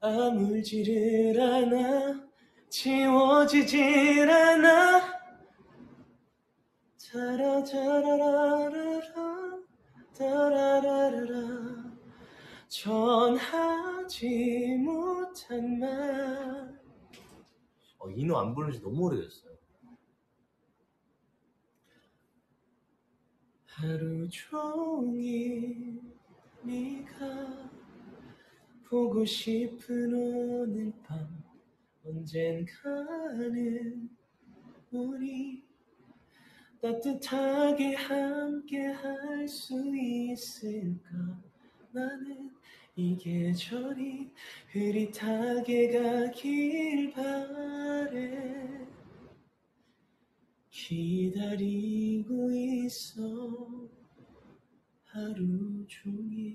아물지를 않아 지워지질 않아. 타라타라라라 따라라라라. 전하지 못한 말. 어, 이노 안 부른 지 너무 오래됐어요. 하루 종일 보고 싶은 오늘 밤 언젠가는 우리 따뜻하게 함께 할 수 있을까? 나는 이 계절이 흐릿하게 가길 바래. 기다리고 있어 하루 종일